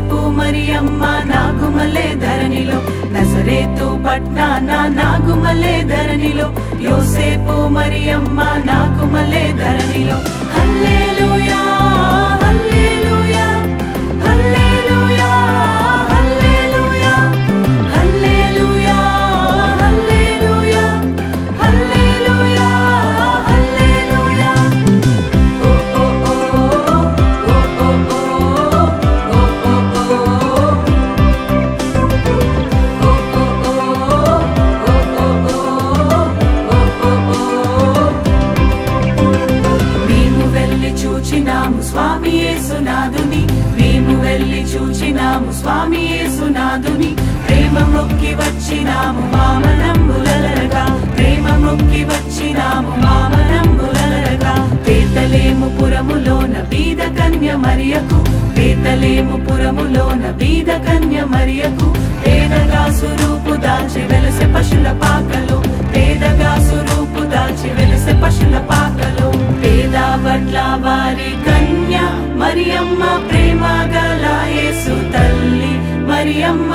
చెప్పు మరి అమ్మ నాగుమలే ధరణిలో నజరేతు పట్నా నాగుమలే ధరణిలో యోసేపు మరి అమ్మ నా స్వామి సునాథుని ప్రేమ మొక్కి వచ్చినాము మామనంబులరగా ప్రేమ మొక్కి వచ్చినాము మామనంబులరగా పేతలేము పురములోన బీద కన్య మరియకు. పేతలేము పురములోన బీద కన్య మరియకు. పేదగా సురూపు దాల్చి వెలసె పశుల పాకలో. పేదగా సురూపు దాల్చి వెలసె పశుల పాకలో. పేద వడ్ల వారి కన్య మరియమ్మ ప్రేమ గల యేసు తల్లి మరియమ్మ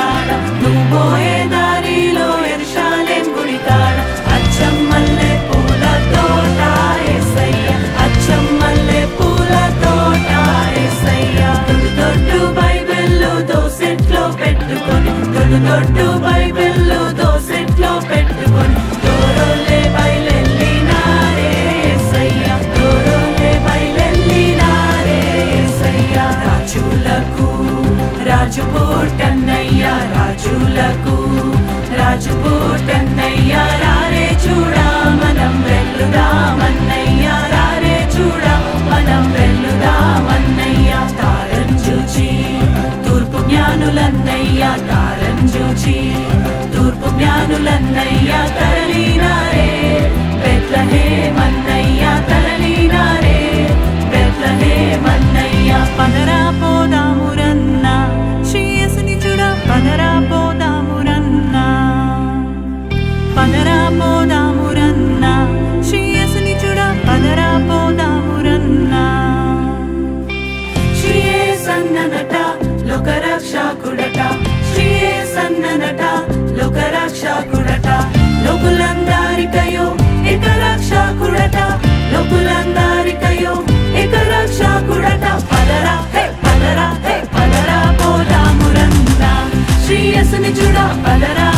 ఎర్షాలేం గుడికాడ నువ్వోయే దారిలో ఎర్షాలేం గుడికాడ అచ్చం పూల తోట ఏసయ్య. పూల తోట ఏసయ్య. దొడ్డు దొడ్డు బైబిల్లు దోసెట్లో పెట్టుకొని దొడ్డు దొడ్డు బైబిల్లు దోసెట్లో పెట్టుకొని దూరోలే బయలెల్లినారే ఏసయ్య. బయలెల్లినారే ఏసయ్య. రాజులకు రాజు పోటన్నయ్య రాజులకు రాజు పోటన్నయ్య రారే చూడా మనం వెళ్ళుదామన్నయ్య రారే చూడా మనం వెళ్ళుదామన్నయ్య తారం చూచి. తూర్పు జ్ఞానులన్నయ్య తారం చూచి. తూర్పు జ్ఞానులన్నయ్య లోకరక్షకుడట. శ్రీయే సన్ననట లోకరక్షకుడట. లోకులందరికయో ఏక రక్షకుడట లోకులందరికయో ఏక రక్షకుడట పదరా హే పదరా హే పదరా పోదామురన్న శ్రీయసుని చూడ పదరా.